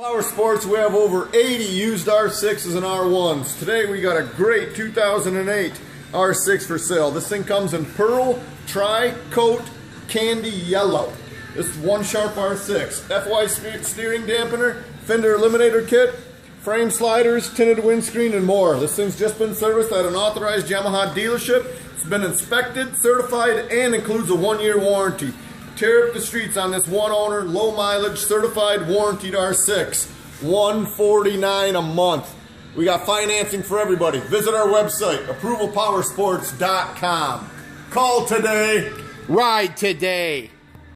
Power Sports, we have over 80 used R6s and R1s. Today we got a great 2008 R6 for sale. This thing comes in pearl, tri-coat, candy yellow. This is one sharp R6. FY steering dampener, fender eliminator kit, frame sliders, tinted windscreen, and more. This thing's just been serviced at an authorized Yamaha dealership. It's been inspected, certified, and includes a one-year warranty. Tear up the streets on this one owner, low mileage, certified, warranted R6. 149 a month. We got financing for everybody. Visit our website, approvalpowersports.com. Call today. Ride today.